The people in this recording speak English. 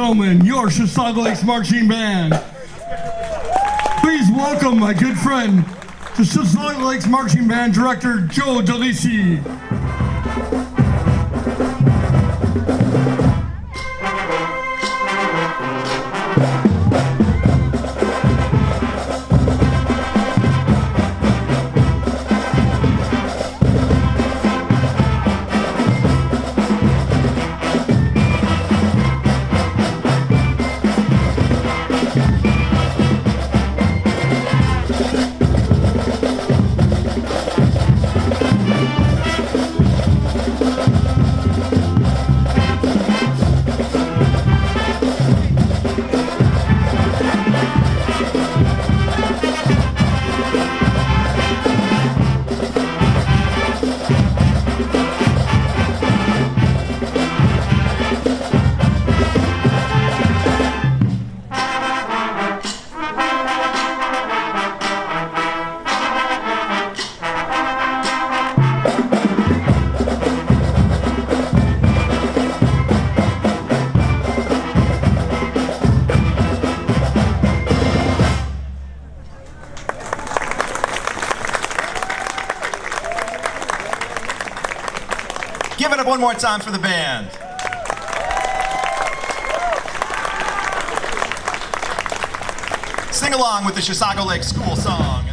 gentlemen, your Chisago Lakes Marching Band. Please welcome my good friend, the Chisago Lakes Marching Band Director, Joe DeLisi. Give it up one more time for the band. Sing along with the Chisago Lake School song.